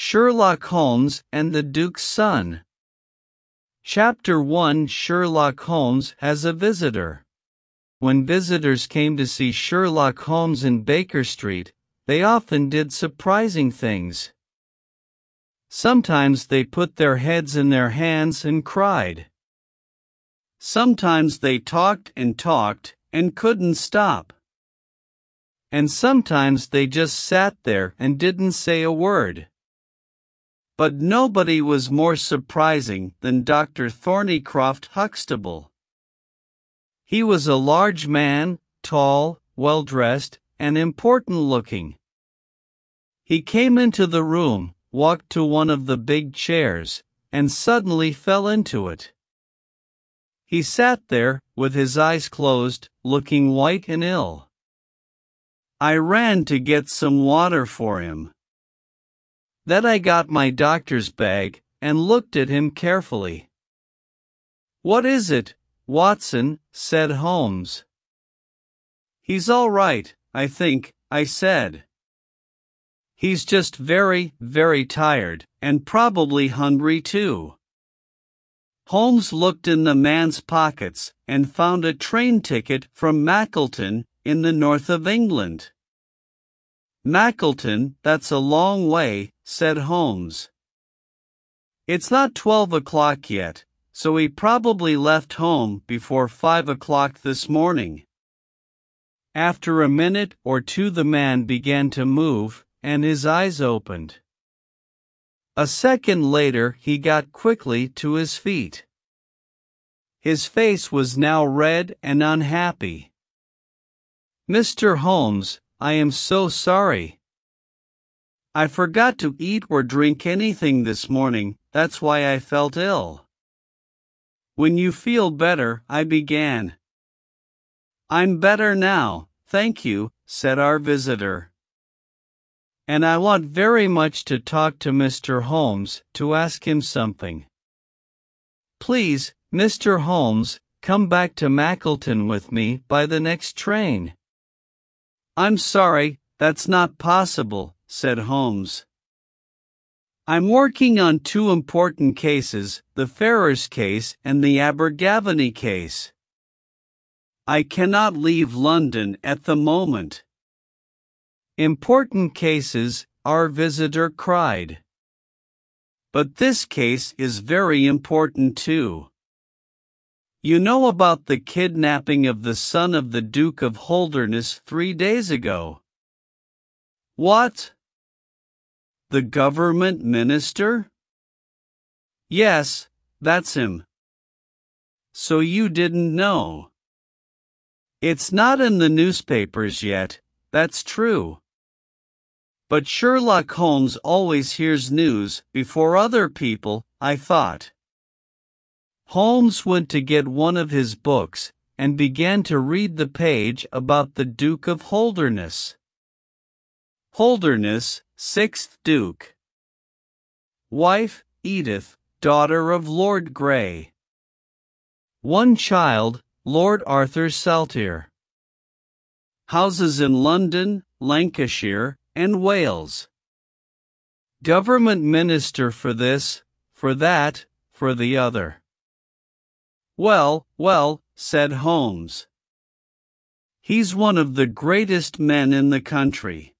Sherlock Holmes and the Duke's Son. Chapter 1 Sherlock Holmes has a visitor. When visitors came to see Sherlock Holmes in Baker Street, they often did surprising things. Sometimes they put their heads in their hands and cried. Sometimes they talked and talked and couldn't stop. And sometimes they just sat there and didn't say a word. But nobody was more surprising than Dr. Thornycroft Huxtable. He was a large man, tall, well dressed, and important looking. He came into the room, walked to one of the big chairs, and suddenly fell into it. He sat there, with his eyes closed, looking white and ill. I ran to get some water for him. Then I got my doctor's bag and looked at him carefully. What is it, Watson? said Holmes. He's all right, I think, I said. He's just very, very tired, and probably hungry too. Holmes looked in the man's pockets and found a train ticket from Mackleton in the north of England. Mackleton, that's a long way, said Holmes. It's not twelve o'clock yet, so he probably left home before five o'clock this morning. After a minute or two, the man began to move, and his eyes opened. A second later, he got quickly to his feet. His face was now red and unhappy. Mr. Holmes, I am so sorry. I forgot to eat or drink anything this morning, that's why I felt ill. When you feel better, I began. I'm better now, thank you, said our visitor. And I want very much to talk to Mr. Holmes to ask him something. Please, Mr. Holmes, come back to Mackleton with me by the next train. I'm sorry, that's not possible, said Holmes. I'm working on two important cases, the Ferrars case and the Abergavenny case. I cannot leave London at the moment. Important cases, our visitor cried. But this case is very important too. You know about the kidnapping of the son of the Duke of Holdernesse three days ago. What? The government minister? Yes, that's him. So you didn't know. It's not in the newspapers yet, that's true. But Sherlock Holmes always hears news before other people, I thought. Holmes went to get one of his books and began to read the page about the Duke of Holdernesse. Holdernesse, 6th Duke. Wife, Edith, daughter of Lord Grey. One child, Lord Arthur Saltire. Houses in London, Lancashire, and Wales. Government minister for this, for that, for the other. Well, well, said Holmes. He's one of the greatest men in the country.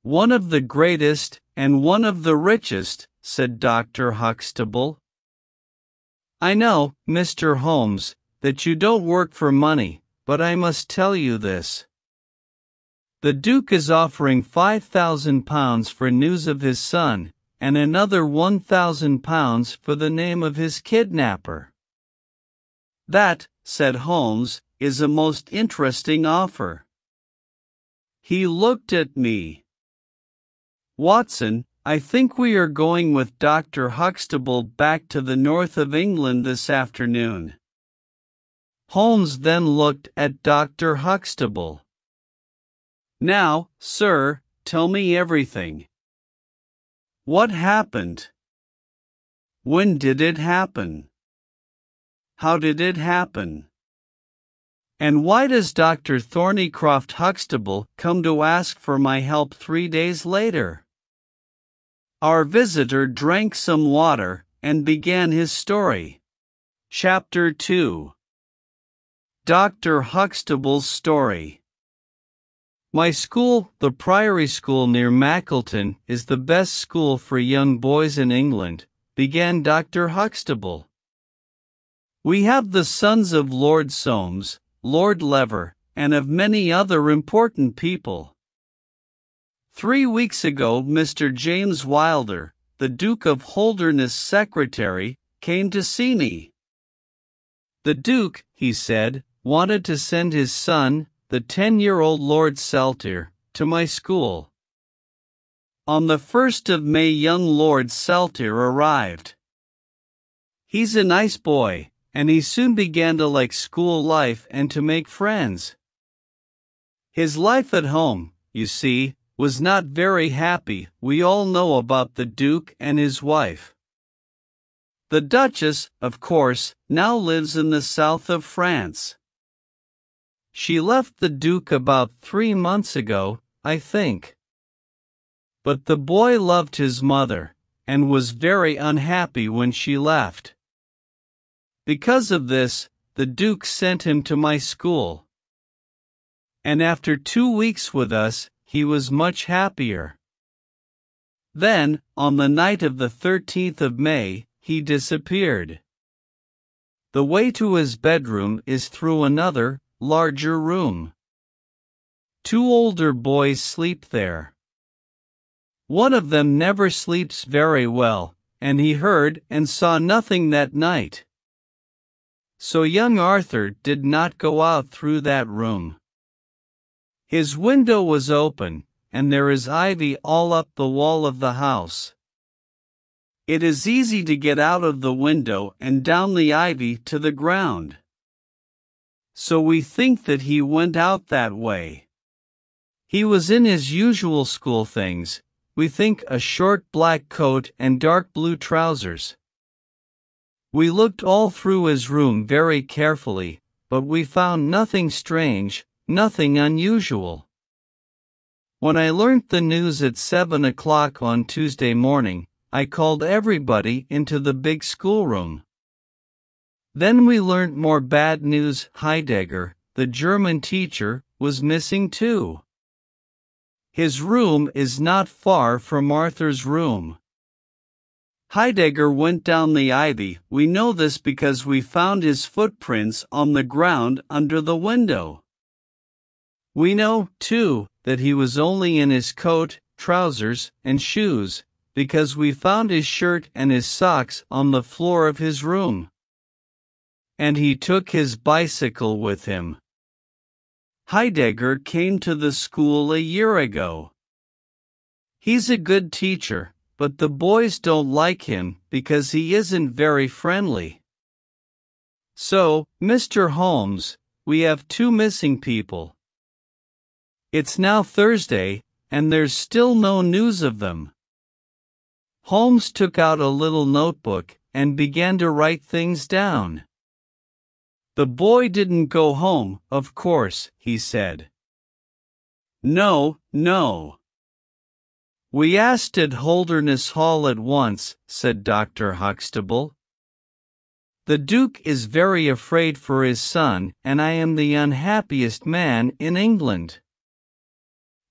One of the greatest, and one of the richest, said Dr. Huxtable. I know, Mr. Holmes, that you don't work for money, but I must tell you this. The Duke is offering five thousand pounds for news of his son, and another one thousand pounds for the name of his kidnapper. That, said Holmes, is a most interesting offer. He looked at me. Watson, I think we are going with Dr. Huxtable back to the north of England this afternoon. Holmes then looked at Dr. Huxtable. Now, sir, tell me everything. What happened? When did it happen? How did it happen? And why does Dr. Thornycroft Huxtable come to ask for my help three days later? Our visitor drank some water and began his story. Chapter 2 Dr. Huxtable's Story My school, the Priory School near Mackleton, is the best school for young boys in England, began Dr. Huxtable. We have the sons of Lord Soames, Lord Lever, and of many other important people. Three weeks ago, Mr. James Wilder, the Duke of Holdernesse' secretary, came to see me. The Duke, he said, wanted to send his son, the 10 year old Lord Saltire, to my school. On the 1st of May, young Lord Saltire arrived. He's a nice boy, and he soon began to like school life and to make friends. His life at home, you see, was not very happy. We all know about the Duke and his wife. The Duchess, of course, now lives in the south of France. She left the Duke about three months ago, I think. But the boy loved his mother, and was very unhappy when she left. Because of this, the Duke sent him to my school. And after two weeks with us, he was much happier. Then, on the night of the 13th of May, he disappeared. The way to his bedroom is through another, larger room. Two older boys sleep there. One of them never sleeps very well, and he heard and saw nothing that night. So young Arthur did not go out through that room. His window was open, and there is ivy all up the wall of the house. It is easy to get out of the window and down the ivy to the ground. So we think that he went out that way. He was in his usual school things, we think a short black coat and dark blue trousers. We looked all through his room very carefully, but we found nothing strange, Nothing unusual. When I learnt the news at 7 o'clock on Tuesday morning, I called everybody into the big schoolroom. Then we learnt more bad news. Heidegger, the German teacher, was missing too. His room is not far from Arthur's room. Heidegger went down the ivy. We know this because we found his footprints on the ground under the window. We know, too, that he was only in his coat, trousers, and shoes, because we found his shirt and his socks on the floor of his room. And he took his bicycle with him. Heidegger came to the school a year ago. He's a good teacher, but the boys don't like him because he isn't very friendly. So, Mr. Holmes, we have two missing people. It's now Thursday, and there's still no news of them. Holmes took out a little notebook and began to write things down. The boy didn't go home, of course, he said. No, no. We asked at Holdernesse Hall at once, said Dr. Huxtable. The Duke is very afraid for his son, and I am the unhappiest man in England.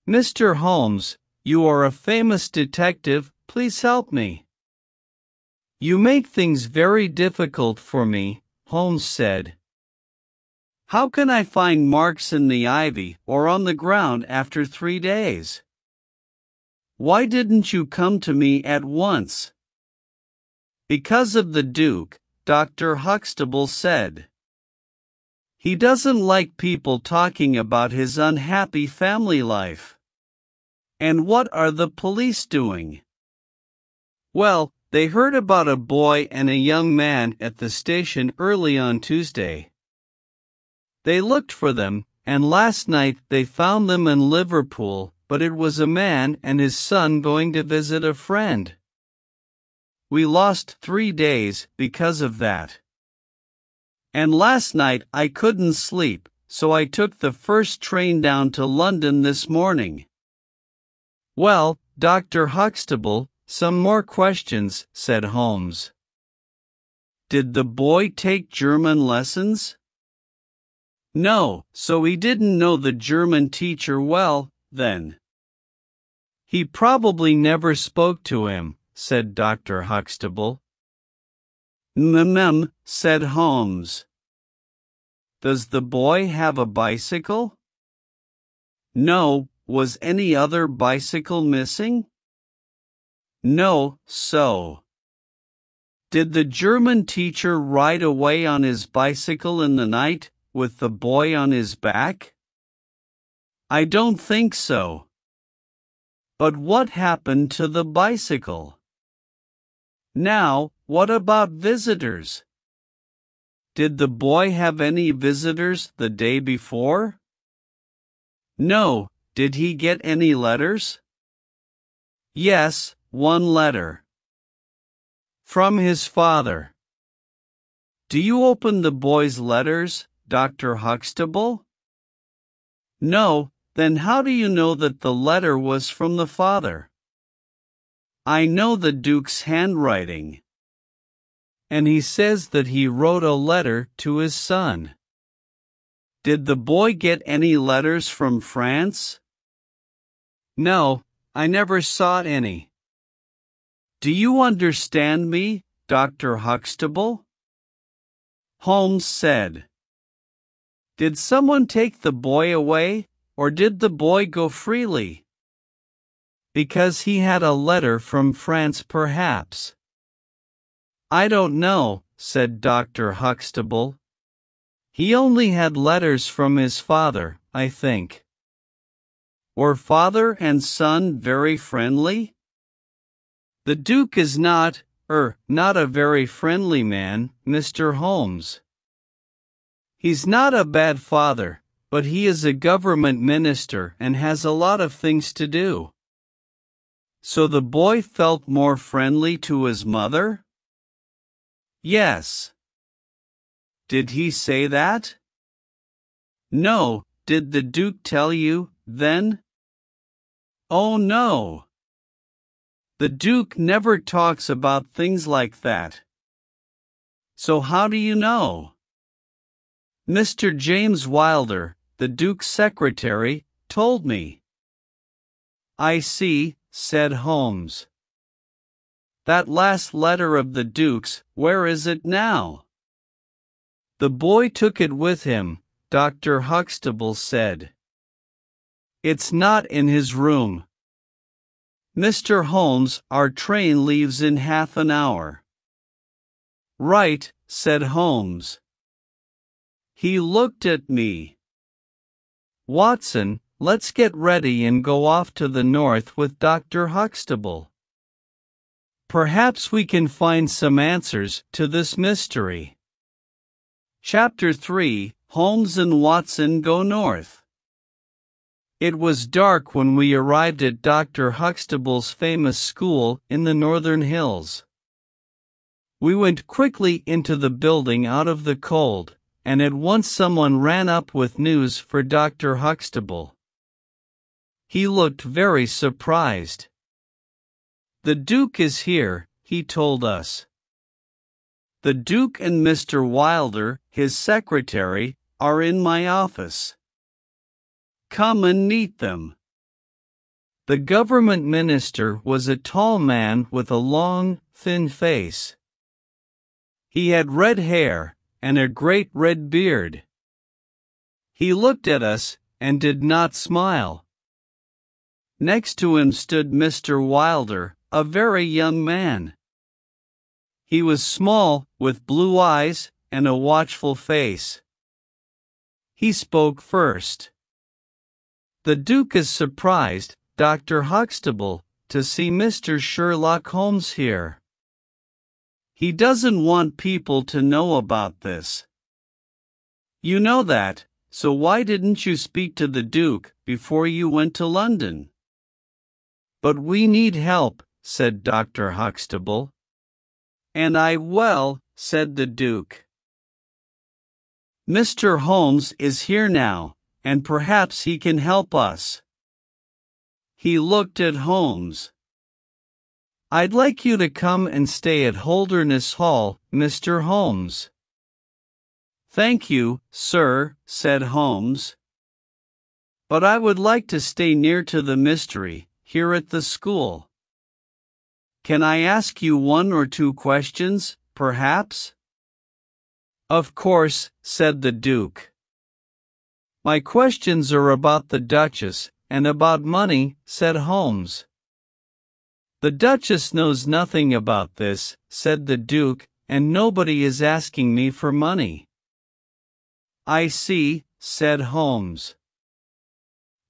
Mr. Holmes, you are a famous detective, please help me. You make things very difficult for me, Holmes said. How can I find marks in the ivy or on the ground after three days? Why didn't you come to me at once? Because of the Duke, Dr. Huxtable said. He doesn't like people talking about his unhappy family life. And what are the police doing? Well, they heard about a boy and a young man at the station early on Tuesday. They looked for them, and last night they found them in Liverpool, but it was a man and his son going to visit a friend. We lost three days because of that. And last night I couldn't sleep, so I took the first train down to London this morning. Well, Dr. Huxtable, some more questions, said Holmes. Did the boy take German lessons? No, so he didn't know the German teacher well, then. He probably never spoke to him, said Dr. Huxtable. Mm, said Holmes. Does the boy have a bicycle? No, was any other bicycle missing? No, so. Did the German teacher ride away on his bicycle in the night, with the boy on his back? I don't think so. But what happened to the bicycle? Now, what about visitors? Did the boy have any visitors the day before? No, did he get any letters? Yes, one letter. From his father. Do you open the boy's letters, Dr. Huxtable? No, then how do you know that the letter was from the father? I know the Duke's handwriting. And he says that he wrote a letter to his son. Did the boy get any letters from France? No, I never saw any. Do you understand me, Dr. Huxtable? Holmes said. Did someone take the boy away, or did the boy go freely? Because he had a letter from France perhaps. I don't know, said Dr. Huxtable. He only had letters from his father, I think. Were father and son very friendly? The Duke is not, er, not a very friendly man, Mr. Holmes. He's not a bad father, but he is a government minister and has a lot of things to do. So the boy felt more friendly to his mother? Yes. Did he say that? No, did the Duke tell you, then? Oh no. The Duke never talks about things like that. So how do you know? Mr. James Wilder, the Duke's secretary, told me. I see, said Holmes. That last letter of the Duke's, where is it now? The boy took it with him, Dr. Huxtable said. It's not in his room. Mr. Holmes, our train leaves in half an hour. Right, said Holmes. He looked at me. Watson, let's get ready and go off to the north with Dr. Huxtable. Perhaps we can find some answers to this mystery. Chapter 3 Holmes and Watson Go North. It was dark when we arrived at Dr. Huxtable's famous school in the northern hills. We went quickly into the building out of the cold, and at once someone ran up with news for Dr. Huxtable. He looked very surprised. The Duke is here, he told us. The Duke and Mr. Wilder, his secretary, are in my office. Come and meet them. The government minister was a tall man with a long, thin face. He had red hair and a great red beard. He looked at us and did not smile. Next to him stood Mr. Wilder, a very young man. He was small, with blue eyes and a watchful face. He spoke first. The Duke is surprised, Dr. Huxtable, to see Mr. Sherlock Holmes here. He doesn't want people to know about this. You know that, so why didn't you speak to the Duke before you went to London? But we need help, said Dr. Huxtable. And I well, said the Duke. Mr. Holmes is here now, and perhaps he can help us. He looked at Holmes. I'd like you to come and stay at Holdernesse Hall, Mr. Holmes. Thank you, sir, said Holmes. But I would like to stay near to the mystery, here at the school. Can I ask you one or two questions, perhaps? Of course, said the Duke. My questions are about the Duchess, and about money, said Holmes. The Duchess knows nothing about this, said the Duke, and nobody is asking me for money. I see, said Holmes.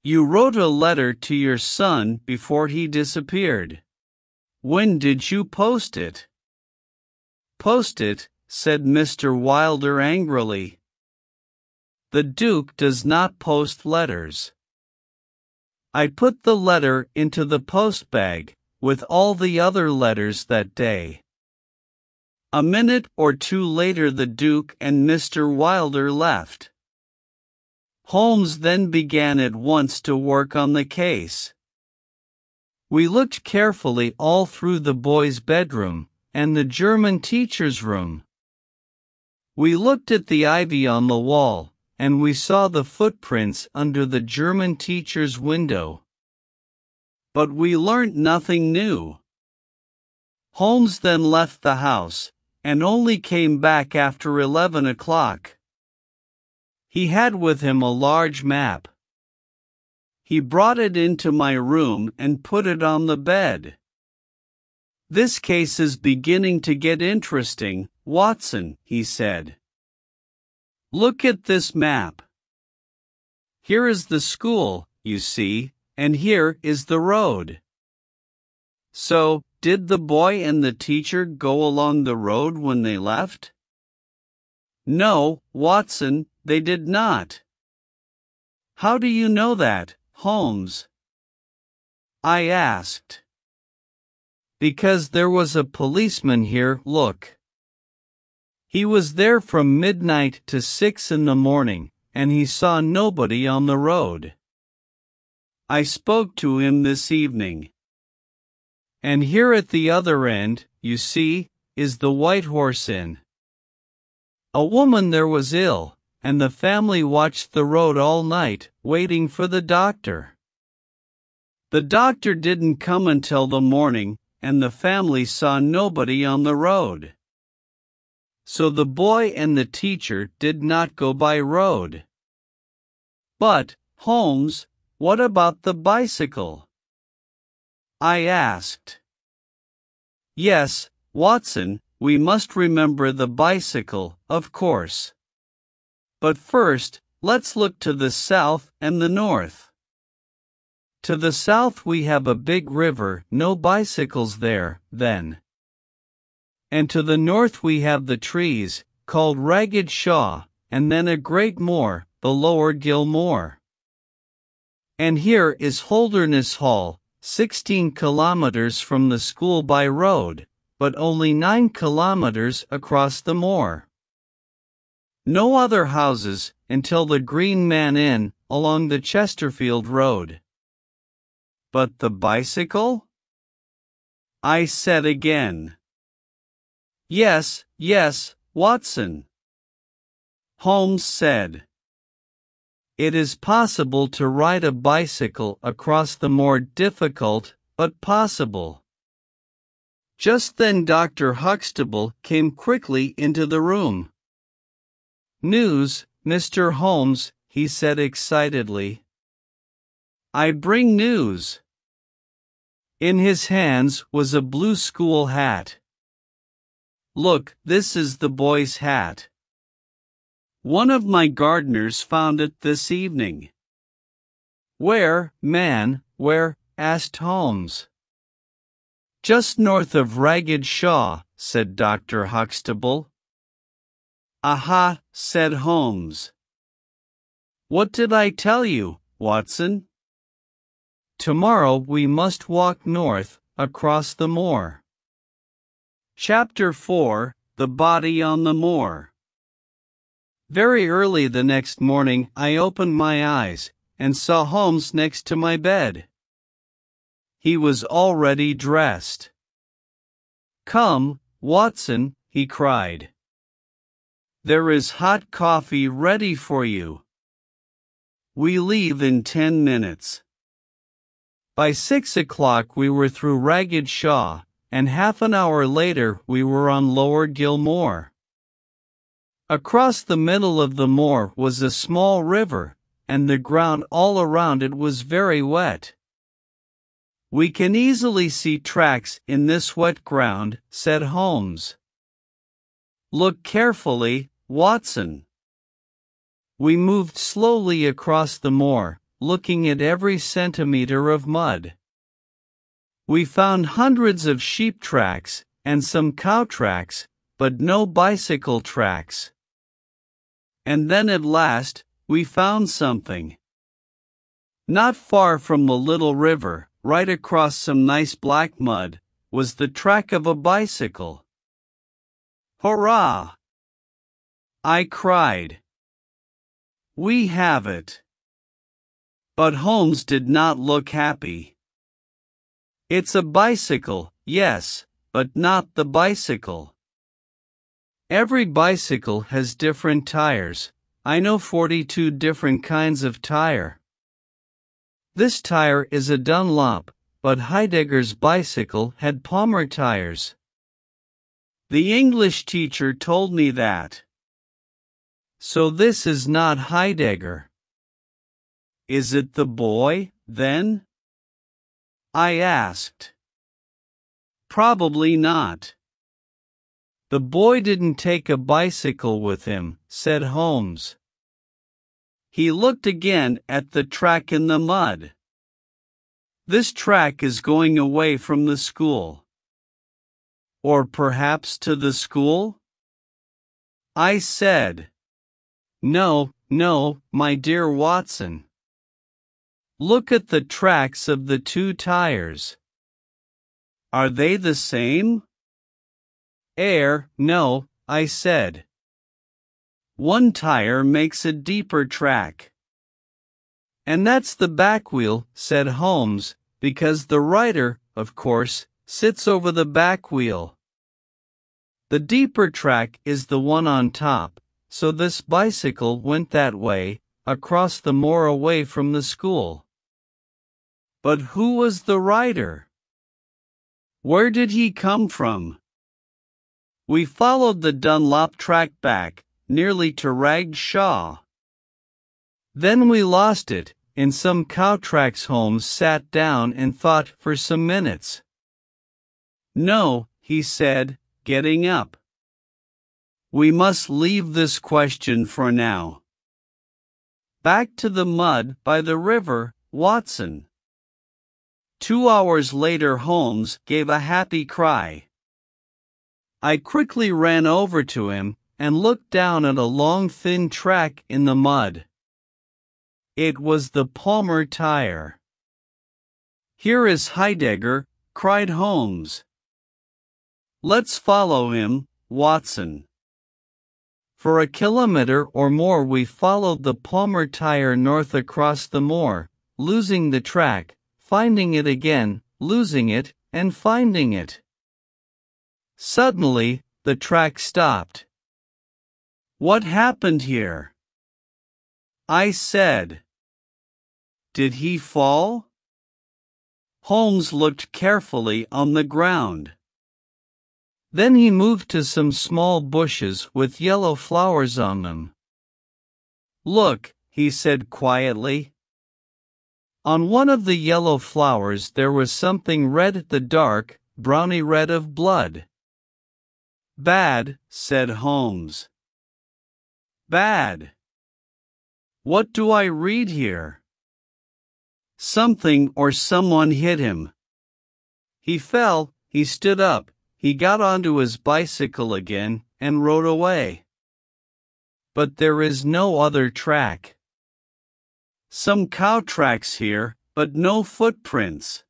You wrote a letter to your son before he disappeared. When did you post it? Post it, said Mr. Wilder angrily. The Duke does not post letters. I put the letter into the post bag, with all the other letters that day. A minute or two later the Duke and Mr. Wilder left. Holmes then began at once to work on the case. We looked carefully all through the boy's bedroom and the German teacher's room. We looked at the ivy on the wall, and we saw the footprints under the German teacher's window. But we learnt nothing new. Holmes then left the house, and only came back after 11 o'clock. He had with him a large map. He brought it into my room and put it on the bed. This case is beginning to get interesting, Watson, he said. Look at this map. Here is the school, you see, and here is the road. So, did the boy and the teacher go along the road when they left? No, Watson, they did not. How do you know that? Holmes? I asked. Because there was a policeman here, look. He was there from midnight to six in the morning, and he saw nobody on the road. I spoke to him this evening. And here at the other end, you see, is the White Horse Inn. A woman there was ill, and the family watched the road all night, waiting for the doctor. The doctor didn't come until the morning, and the family saw nobody on the road. So the boy and the teacher did not go by road. But, Holmes, what about the bicycle? I asked. Yes, Watson, we must remember the bicycle, of course. But first, let's look to the south and the north. To the south we have a big river, no bicycles there, then. And to the north we have the trees, called Ragged Shaw, and then a great moor, the lower Gill Moor. And here is Holdernesse Hall, 16 kilometers from the school by road, but only 9 kilometers across the moor. No other houses until the Green Man Inn along the Chesterfield Road. But the bicycle? I said again. Yes, yes, Watson. Holmes said. It is possible to ride a bicycle across the moor difficult, but possible. Just then Dr. Huxtable came quickly into the room. News, Mr. Holmes, he said excitedly. I bring news. In his hands was a blue school hat. Look, this is the boy's hat. One of my gardeners found it this evening. Where, man, where? asked Holmes. Just north of Ragged Shaw, said Dr. Huxtable. Aha, said Holmes. What did I tell you, Watson? Tomorrow we must walk north, across the moor. Chapter 4 The Body on the Moor. Very early the next morning I opened my eyes and saw Holmes next to my bed. He was already dressed. Come, Watson, he cried. There is hot coffee ready for you. We leave in ten minutes. By six o'clock we were through Ragged Shaw, and half an hour later we were on Lower Gill Moor. Across the middle of the moor was a small river, and the ground all around it was very wet. We can easily see tracks in this wet ground, said Holmes. Look carefully, Watson. We moved slowly across the moor, looking at every centimeter of mud. We found hundreds of sheep tracks and some cow tracks, but no bicycle tracks. And then at last, we found something. Not far from the little river, right across some nice black mud, was the track of a bicycle. Hurrah! I cried. We have it. But Holmes did not look happy. It's a bicycle, yes, but not the bicycle. Every bicycle has different tires. I know 42 different kinds of tire. This tire is a Dunlop, but Heidegger's bicycle had Palmer tires. The English teacher told me that. So this is not Heidegger. Is it the boy, then? I asked. Probably not. The boy didn't take a bicycle with him, said Holmes. He looked again at the track in the mud. This track is going away from the school. Or perhaps to the school? I said. No, no, my dear Watson. Look at the tracks of the two tires. Are they the same? Air, no, I said. One tire makes a deeper track. And that's the back wheel, said Holmes, because the rider, of course, sits over the back wheel. The deeper track is the one on top, so this bicycle went that way, across the moor away from the school. But who was the rider? Where did he come from? We followed the Dunlop track back, nearly to Ragged Shaw. Then we lost it, in some cow tracks Holmes sat down and thought for some minutes. No, he said, getting up. We must leave this question for now. Back to the mud by the river, Watson. Two hours later Holmes gave a happy cry. I quickly ran over to him and looked down at a long thin track in the mud. It was the Palmer tire. Here is Heidegger, cried Holmes. Let's follow him, Watson. For a kilometer or more we followed the Palmer tire north across the moor, losing the track, finding it again, losing it, and finding it. Suddenly, the track stopped. What happened here? I said. Did he fall? Holmes looked carefully on the ground. Then he moved to some small bushes with yellow flowers on them. Look, he said quietly. On one of the yellow flowers there was something red at the dark, browny red of blood. Bad, said Holmes. Bad. What do I read here? Something or someone hit him. He fell, he stood up, he got onto his bicycle again and rode away. But there is no other track. Some cow tracks here, but no footprints.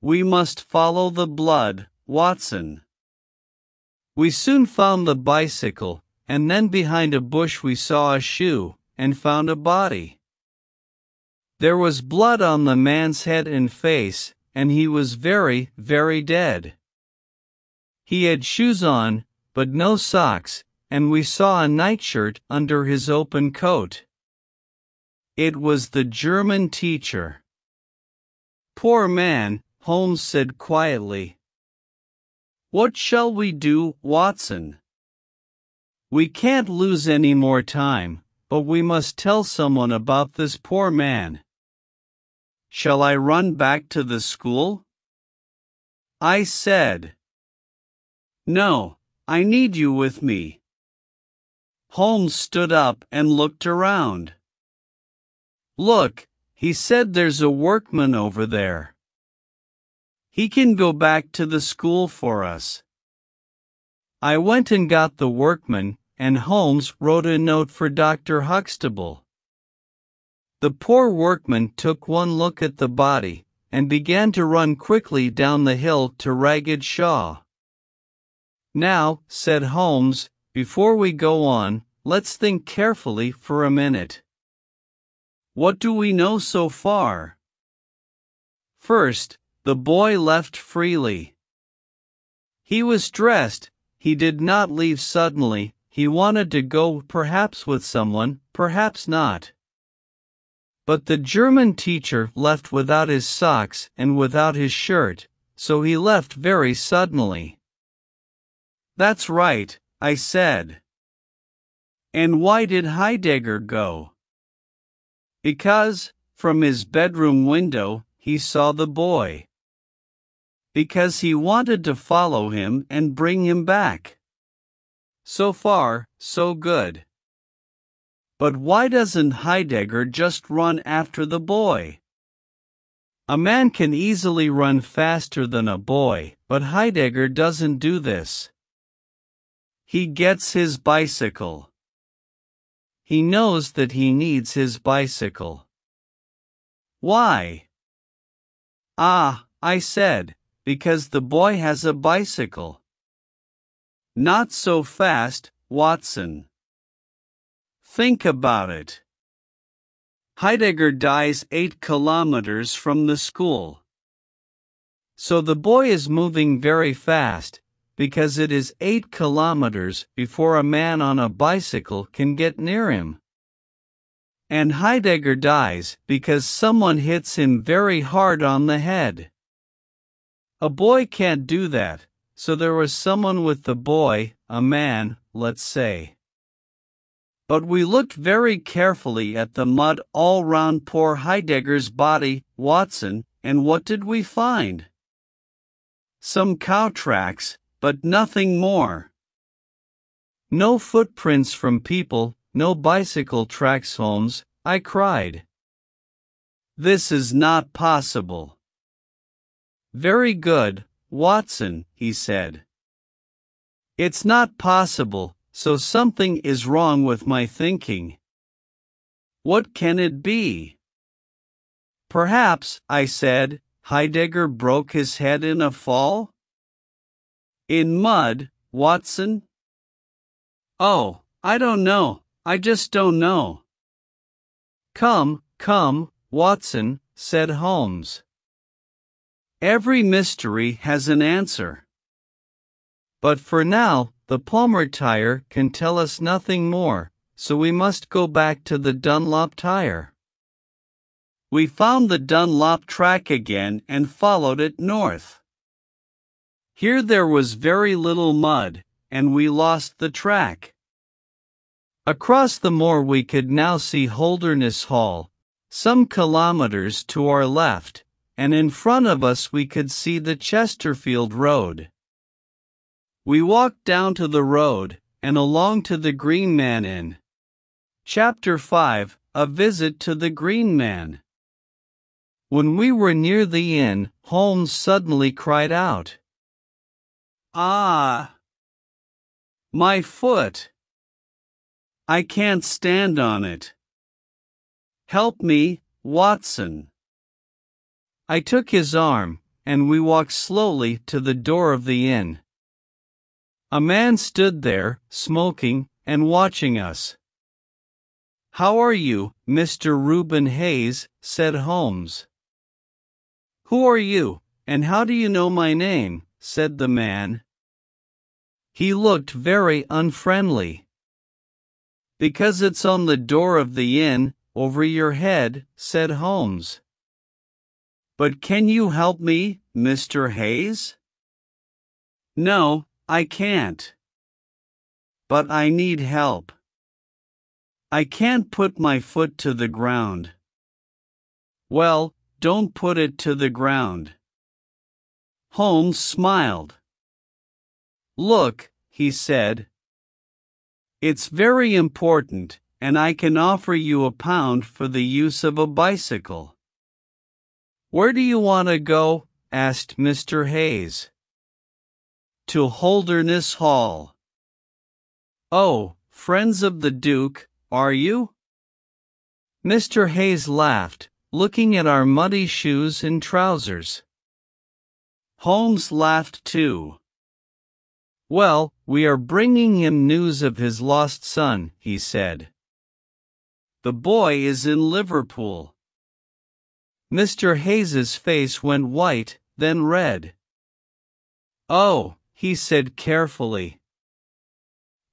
We must follow the blood, Watson. We soon found the bicycle, and then behind a bush we saw a shoe, and found a body. There was blood on the man's head and face, and he was very, very dead. He had shoes on, but no socks, and we saw a nightshirt under his open coat. It was the German teacher. Poor man, Holmes said quietly. What shall we do, Watson? We can't lose any more time, but we must tell someone about this poor man. Shall I run back to the school? I said. No, I need you with me. Holmes stood up and looked around. Look, he said there's a workman over there. He can go back to the school for us. I went and got the workman, and Holmes wrote a note for Dr. Huxtable. The poor workman took one look at the body, and began to run quickly down the hill to Ragged Shaw. Now, said Holmes, before we go on, let's think carefully for a minute. What do we know so far? First, the boy left freely. He was dressed, he did not leave suddenly, he wanted to go perhaps with someone, perhaps not. But the German teacher left without his socks and without his shirt, so he left very suddenly. That's right, I said. And why did Heidegger go? Because, from his bedroom window, he saw the boy. Because he wanted to follow him and bring him back. So far, so good. But why doesn't Heidegger just run after the boy? A man can easily run faster than a boy, but Heidegger doesn't do this. He gets his bicycle. He knows that he needs his bicycle. Why? Ah, I said, because the boy has a bicycle. Not so fast, Watson. Think about it. Heidegger dies 8 kilometers from the school. So the boy is moving very fast, because it is 8 kilometers before a man on a bicycle can get near him. And Heidegger dies because someone hits him very hard on the head. A boy can't do that, so there was someone with the boy, a man, let's say. But we looked very carefully at the mud all round poor Heidegger's body, Watson, and what did we find? Some cow tracks, but nothing more. No footprints from people, no bicycle tracks Holmes, I cried. This is not possible. Very good, Watson, he said. It's not possible, so something is wrong with my thinking. What can it be? Perhaps, I said, Heidegger broke his head in a fall? In mud, Watson? Oh, I don't know, I just don't know. Come, come, Watson, said Holmes. Every mystery has an answer. But for now, the Palmer tire can tell us nothing more, so we must go back to the Dunlop tire. We found the Dunlop track again and followed it north. Here there was very little mud, and we lost the track. Across the moor we could now see Holdernesse Hall, some kilometers to our left, and in front of us we could see the Chesterfield Road. We walked down to the road, and along to the Green Man Inn. Chapter 5 A Visit to the Green Man. When we were near the inn, Holmes suddenly cried out. Ah! My foot! I can't stand on it. Help me, Watson. I took his arm, and we walked slowly to the door of the inn. A man stood there, smoking, and watching us. How are you, Mr. Reuben Hayes? said Holmes. Who are you, and how do you know my name? said the man. He looked very unfriendly. Because it's on the door of the inn, over your head, said Holmes. But can you help me, Mr. Hayes? No, I can't. But I need help. I can't put my foot to the ground. Well, don't put it to the ground. Holmes smiled. Look, he said. It's very important, and I can offer you a pound for the use of a bicycle. Where do you want to go? asked Mr. Hayes. To Holdernesse Hall. Oh, friends of the Duke, are you? Mr. Hayes laughed, looking at our muddy shoes and trousers. Holmes laughed too. Well, we are bringing him news of his lost son, he said. The boy is in Liverpool. Mr. Hayes's face went white, then red. Oh, he said carefully.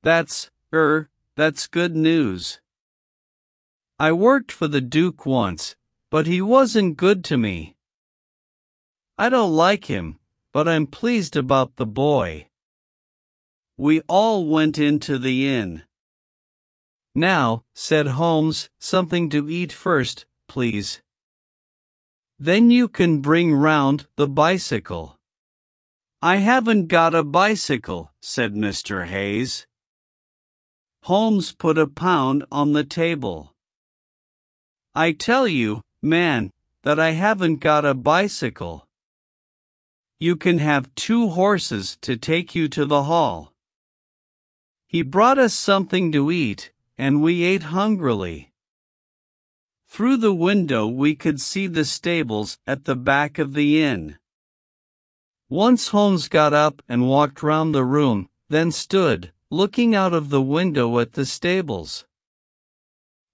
That's, er, that's good news. I worked for the Duke once, but he wasn't good to me. I don't like him, but I'm pleased about the boy. We all went into the inn. Now, said Holmes, something to eat first, please. Then you can bring round the bicycle. I haven't got a bicycle, said Mr. Hayes. Holmes put a pound on the table. I tell you, man, that I haven't got a bicycle. You can have two horses to take you to the hall. He brought us something to eat, and we ate hungrily. Through the window we could see the stables at the back of the inn. Once Holmes got up and walked round the room, then stood, looking out of the window at the stables.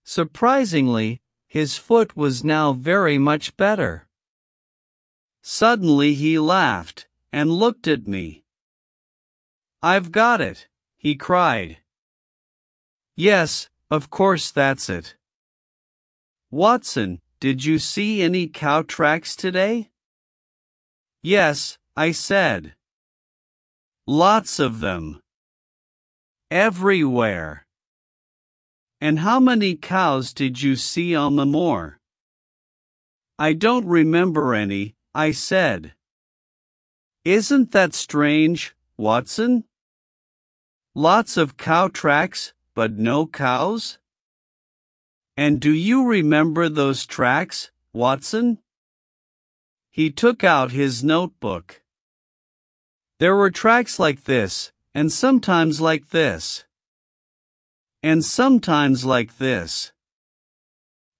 Surprisingly, his foot was now very much better. Suddenly he laughed, and looked at me. I've got it, he cried. Yes, of course that's it. Watson, did you see any cow tracks today? Yes, I said. Lots of them. Everywhere. And how many cows did you see on the moor? I don't remember any, I said. Isn't that strange, Watson? Lots of cow tracks, but no cows? And do you remember those tracks, Watson? He took out his notebook. There were tracks like this, and sometimes like this. And sometimes like this.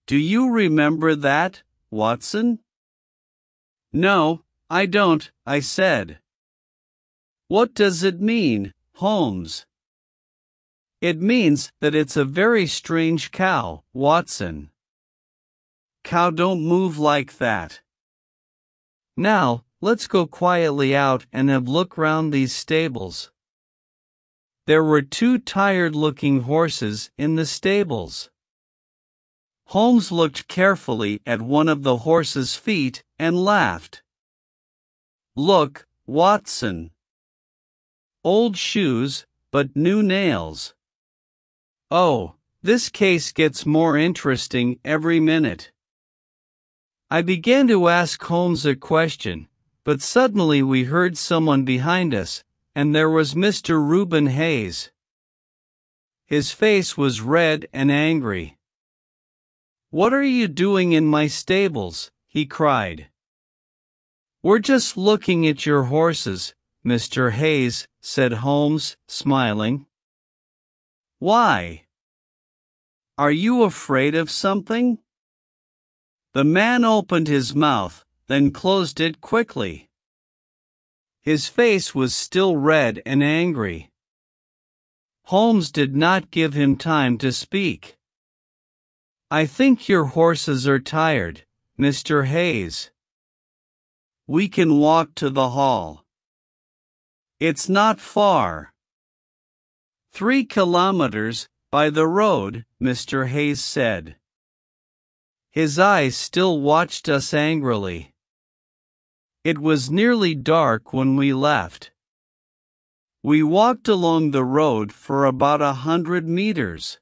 Do you remember that, Watson? No, I don't, I said. What does it mean, Holmes? It means that it's a very strange cow, Watson. Cow don't move like that. Now, let's go quietly out and have a look round these stables. There were two tired looking horses in the stables. Holmes looked carefully at one of the horse's feet and laughed. Look, Watson. Old shoes, but new nails. Oh, this case gets more interesting every minute. I began to ask Holmes a question, but suddenly we heard someone behind us, and there was Mr. Reuben Hayes. His face was red and angry. What are you doing in my stables? he cried. We're just looking at your horses, Mr. Hayes, said Holmes, smiling. Why? Are you afraid of something? The man opened his mouth, then closed it quickly. His face was still red and angry. Holmes did not give him time to speak. I think your horses are tired, Mr. Hayes. We can walk to the hall. It's not far. Three kilometers, by the road, Mr. Hayes said. His eyes still watched us angrily. It was nearly dark when we left. We walked along the road for about a hundred meters.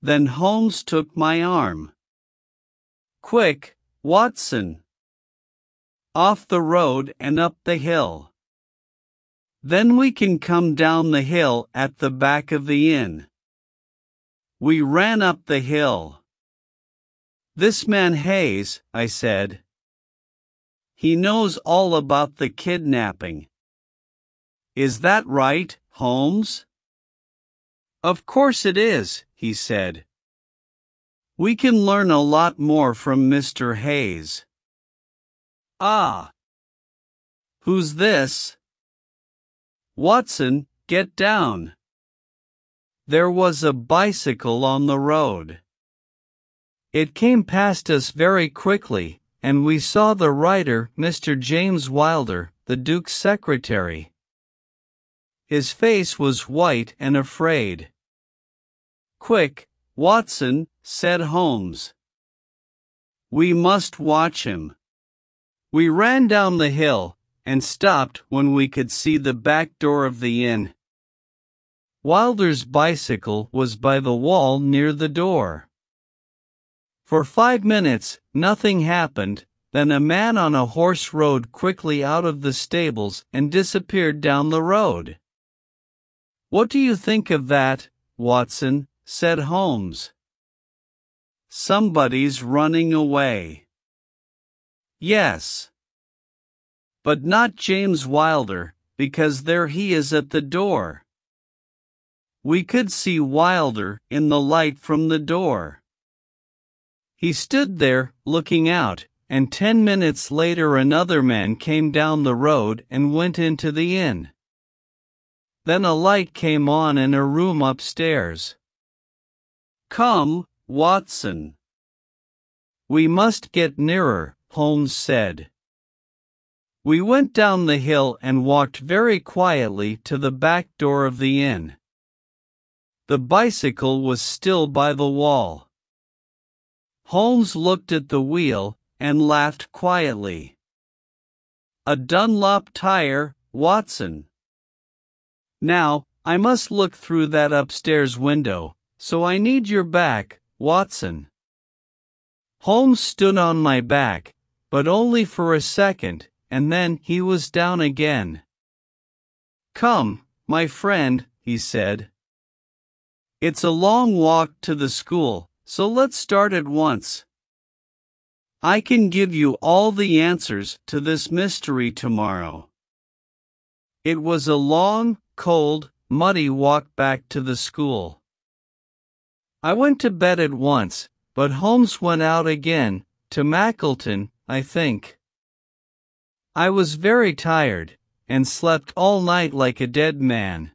Then Holmes took my arm. Quick, Watson! Off the road and up the hill. Then we can come down the hill at the back of the inn. We ran up the hill. This man Hayes, I said. He knows all about the kidnapping. Is that right, Holmes? Of course it is, he said. We can learn a lot more from Mr. Hayes. Ah. Who's this? Watson, get down. There was a bicycle on the road. It came past us very quickly, and we saw the rider, Mr. James Wilder, the Duke's secretary. His face was white and afraid. Quick, Watson, said Holmes. We must watch him. We ran down the hill, and stopped when we could see the back door of the inn. Wilder's bicycle was by the wall near the door. For five minutes, nothing happened, then a man on a horse rode quickly out of the stables and disappeared down the road. What do you think of that, Watson? said Holmes. Somebody's running away. Yes but not James Wilder, because there he is at the door. We could see Wilder in the light from the door. He stood there, looking out, and ten minutes later another man came down the road and went into the inn. Then a light came on in a room upstairs. Come, Watson. We must get nearer, Holmes said. We went down the hill and walked very quietly to the back door of the inn. The bicycle was still by the wall. Holmes looked at the wheel and laughed quietly. A Dunlop tire, Watson. Now, I must look through that upstairs window, so I need your back, Watson. Holmes stood on my back, but only for a second, and then he was down again. Come, my friend, he said. It's a long walk to the school, so let's start at once. I can give you all the answers to this mystery tomorrow. It was a long, cold, muddy walk back to the school. I went to bed at once, but Holmes went out again, to Mackleton, I think. I was very tired, and slept all night like a dead man.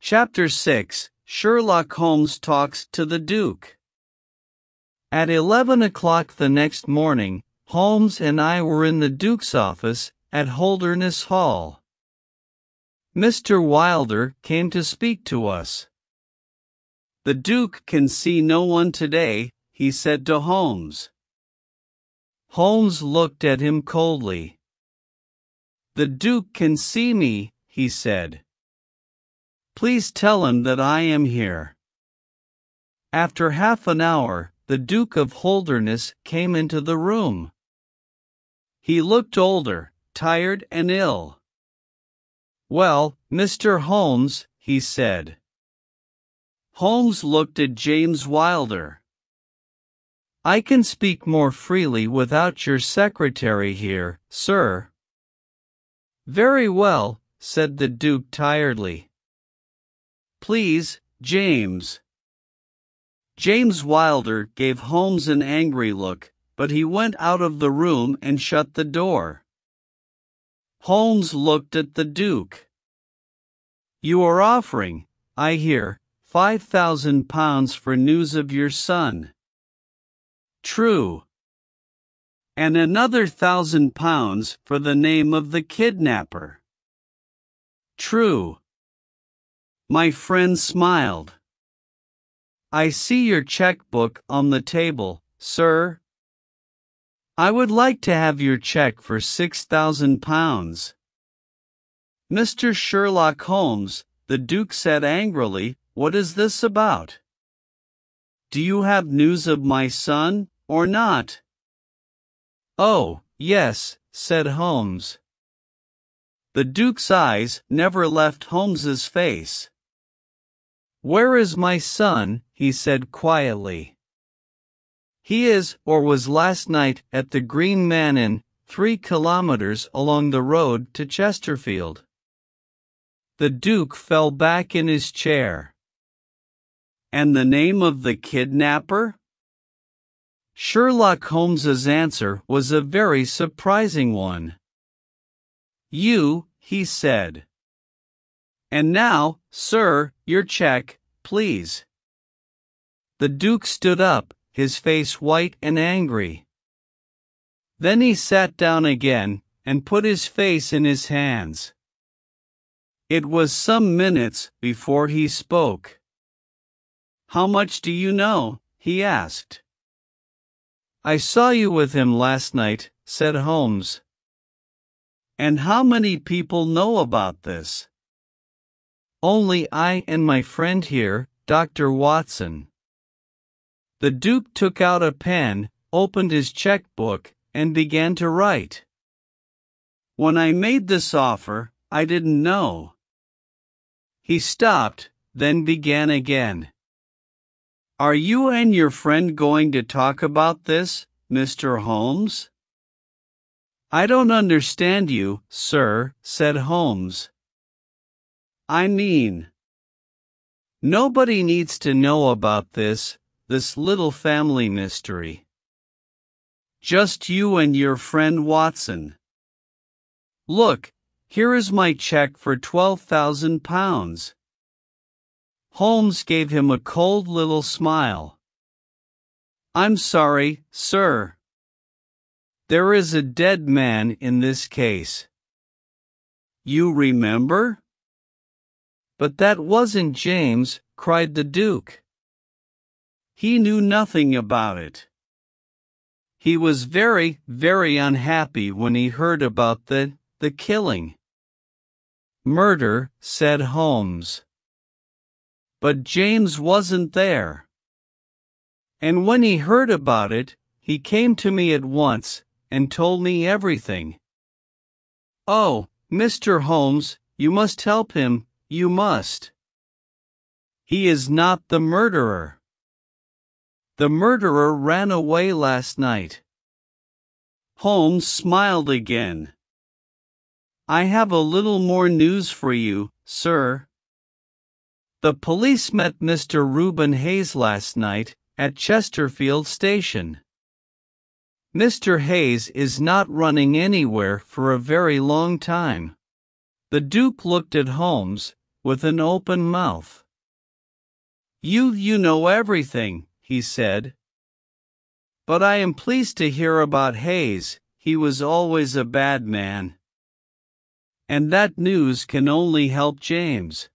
Chapter 6 Sherlock Holmes Talks to the Duke. At 11 o'clock the next morning, Holmes and I were in the Duke's office at Holdernesse Hall. Mr. Wilder came to speak to us. The Duke can see no one today, he said to Holmes. Holmes looked at him coldly. The Duke can see me, he said. Please tell him that I am here. After half an hour, the Duke of Holdernesse came into the room. He looked older, tired and ill. Well, Mr. Holmes, he said. Holmes looked at James Wilder. I can speak more freely without your secretary here, sir. Very well, said the Duke tiredly. Please, James. James Wilder gave Holmes an angry look, but he went out of the room and shut the door. Holmes looked at the Duke. You are offering, I hear, five thousand pounds for news of your son. True. And another thousand pounds for the name of the kidnapper. True. My friend smiled. I see your checkbook on the table, sir. I would like to have your check for six thousand pounds. Mr. Sherlock Holmes, the Duke said angrily, what is this about? Do you have news of my son, or not? Oh, yes, said Holmes. The Duke's eyes never left Holmes's face. Where is my son? he said quietly. He is, or was last night, at the Green Man Inn, three kilometers along the road to Chesterfield. The Duke fell back in his chair. And the name of the kidnapper? Sherlock Holmes's answer was a very surprising one. You, he said. And now, sir, your check, please. The Duke stood up, his face white and angry. Then he sat down again, and put his face in his hands. It was some minutes before he spoke. How much do you know? he asked. I saw you with him last night, said Holmes. And how many people know about this? Only I and my friend here, Dr. Watson. The Duke took out a pen, opened his checkbook, and began to write. When I made this offer, I didn't know. He stopped, then began again. Are you and your friend going to talk about this, Mr. Holmes? I don't understand you, sir, said Holmes. I mean, nobody needs to know about this, this little family mystery. Just you and your friend Watson. Look, here is my check for twelve thousand pounds. Holmes gave him a cold little smile. I'm sorry, sir. There is a dead man in this case. You remember? But that wasn't James, cried the Duke. He knew nothing about it. He was very, very unhappy when he heard about the, the killing. Murder, said Holmes. But James wasn't there. And when he heard about it, he came to me at once and told me everything. Oh, Mr. Holmes, you must help him, you must. He is not the murderer. The murderer ran away last night. Holmes smiled again. I have a little more news for you, sir. The police met Mr. Reuben Hayes last night at Chesterfield Station. Mr. Hayes is not running anywhere for a very long time. The Duke looked at Holmes with an open mouth. You, you know everything, he said. But I am pleased to hear about Hayes, he was always a bad man. And that news can only help James.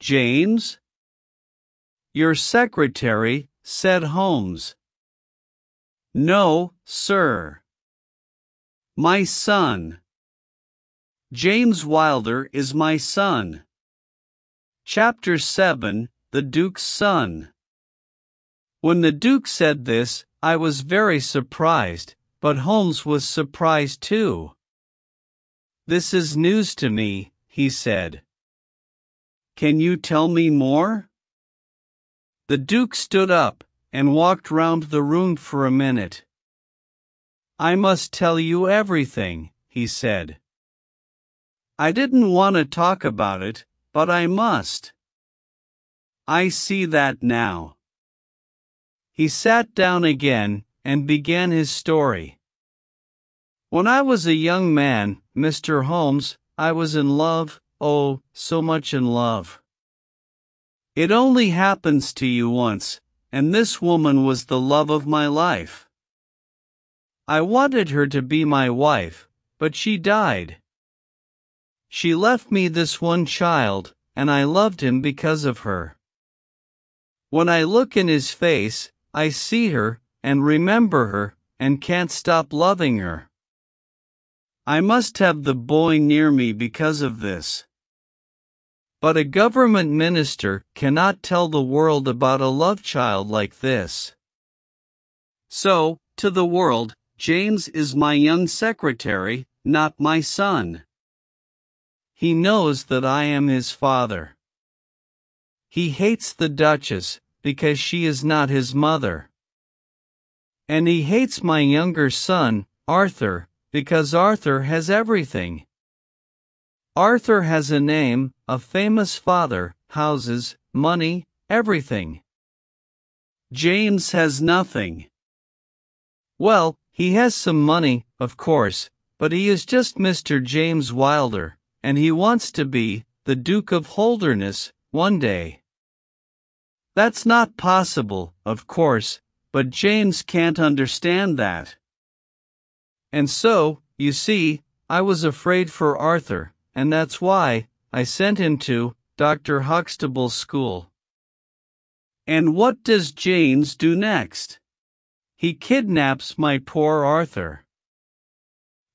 James? Your secretary, said Holmes. No, sir. My son. James Wilder is my son. Chapter 7 The Duke's Son. When the Duke said this, I was very surprised, but Holmes was surprised too. This is news to me, he said. Can you tell me more? The Duke stood up and walked round the room for a minute. I must tell you everything, he said. I didn't want to talk about it, but I must. I see that now. He sat down again and began his story. When I was a young man, Mr. Holmes, I was in love, oh, so much in love. It only happens to you once, and this woman was the love of my life. I wanted her to be my wife, but she died. She left me this one child, and I loved him because of her. When I look in his face, I see her, and remember her, and can't stop loving her. I must have the boy near me because of this. But a government minister cannot tell the world about a love child like this. So, to the world, James is my young secretary, not my son. He knows that I am his father. He hates the Duchess because she is not his mother. And he hates my younger son, Arthur, because Arthur has everything. Arthur has a name, a famous father, houses, money, everything. James has nothing. Well, he has some money, of course, but he is just Mr. James Wilder, and he wants to be the Duke of Holdernesse one day. That's not possible, of course, but James can't understand that. And so, you see, I was afraid for Arthur, and that's why I sent him to Dr. Huxtable's school. And what does James do next? He kidnaps my poor Arthur.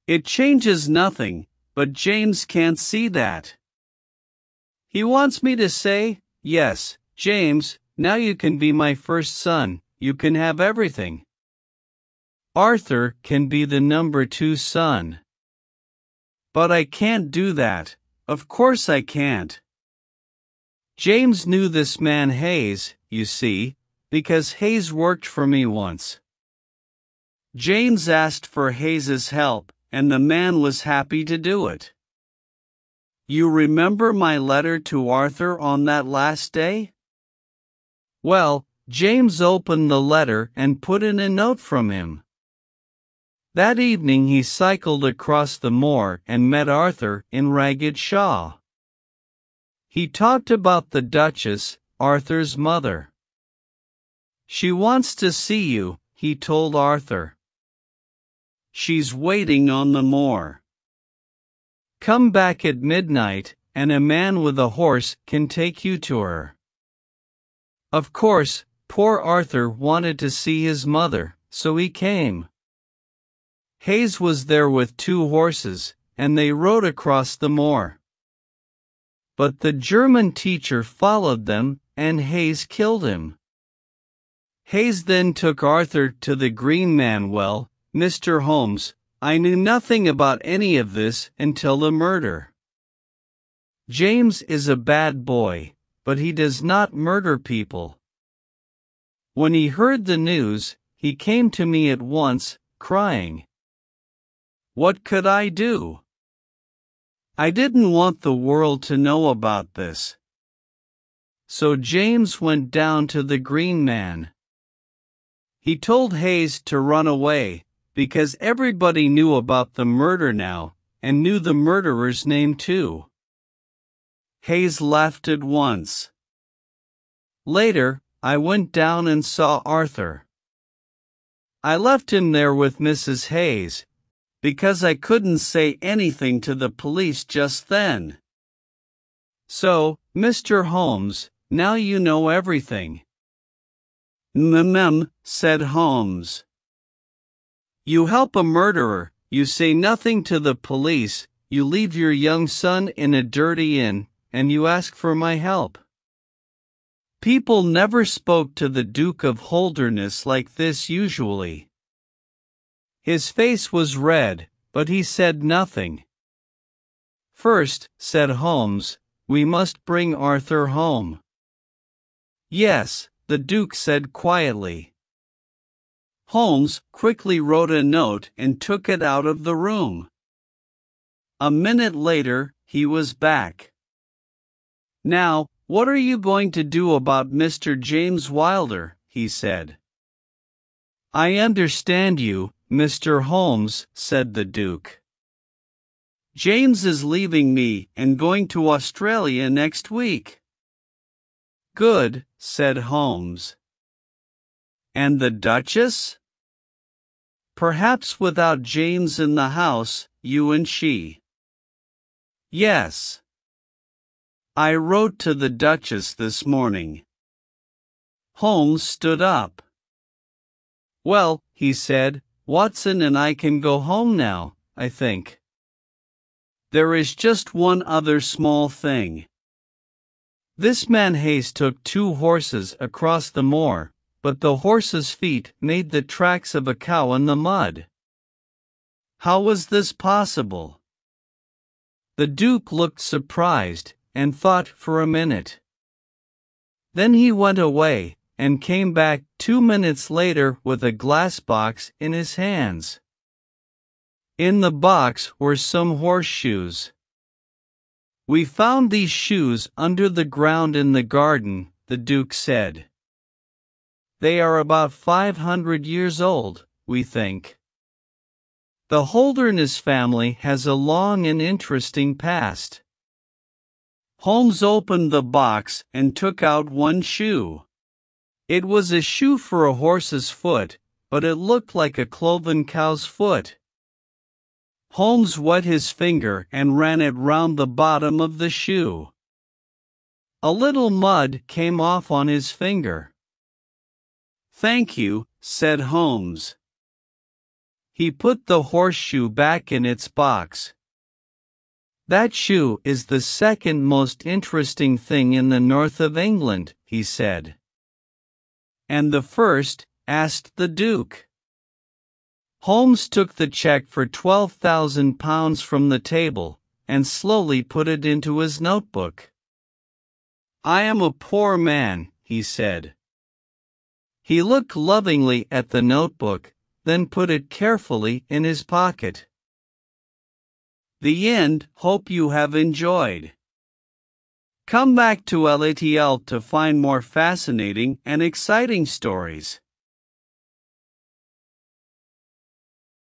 It changes nothing, but James can't see that. He wants me to say, Yes, James, now you can be my first son, you can have everything. Arthur can be the number two son. But I can't do that, of course I can't. James knew this man Hayes, you see, because Hayes worked for me once. James asked for Hayes's help, and the man was happy to do it. You remember my letter to Arthur on that last day? Well, James opened the letter and put in a note from him. That evening he cycled across the moor and met Arthur in Ragged Shaw. He talked about the Duchess, Arthur's mother. She wants to see you, he told Arthur. She's waiting on the moor. Come back at midnight, and a man with a horse can take you to her. Of course, poor Arthur wanted to see his mother, so he came. Hayes was there with two horses, and they rode across the moor. But the German teacher followed them, and Hayes killed him. Hayes then took Arthur to the Green Man well, Mr. Holmes, I knew nothing about any of this until the murder. James is a bad boy, but he does not murder people. When he heard the news, he came to me at once, crying. What could I do? I didn't want the world to know about this. So James went down to the Green Man. He told Hayes to run away, because everybody knew about the murder now, and knew the murderer's name too. Hayes left at once. Later, I went down and saw Arthur. I left him there with Mrs. Hayes, because I couldn't say anything to the police just then. So, Mr. Holmes, now you know everything. Mm, said Holmes. You help a murderer, you say nothing to the police, you leave your young son in a dirty inn, and you ask for my help. People never spoke to the Duke of Holdernesse like this usually. His face was red, but he said nothing. First, said Holmes, we must bring Arthur home. Yes, the Duke said quietly. Holmes quickly wrote a note and took it out of the room. A minute later, he was back. Now, what are you going to do about Mr. James Wilder? he said. I understand you, Mr. Holmes, said the Duke. James is leaving me and going to Australia next week. Good, said Holmes. And the Duchess? Perhaps without James in the house, you and she. Yes. I wrote to the Duchess this morning. Holmes stood up. Well, he said, Watson and I can go home now, I think. There is just one other small thing. This man Hayes took two horses across the moor, but the horses' feet made the tracks of a cow in the mud. How was this possible? The Duke looked surprised and thought for a minute. Then he went away and came back two minutes later with a glass box in his hands. In the box were some horseshoes. We found these shoes under the ground in the garden, the Duke said. They are about 500 years old, we think. The Holdernesse family has a long and interesting past. Holmes opened the box and took out one shoe. It was a shoe for a horse's foot, but it looked like a cloven cow's foot. Holmes wet his finger and ran it round the bottom of the shoe. A little mud came off on his finger. Thank you, said Holmes. He put the horseshoe back in its box. That shoe is the second most interesting thing in the north of England, he said. And the first? asked the Duke. Holmes took the check for £12,000 from the table and slowly put it into his notebook. I am a poor man, he said. He looked lovingly at the notebook then put it carefully in his pocket. The end. Hope you have enjoyed. Come back to LATL to find more fascinating and exciting stories.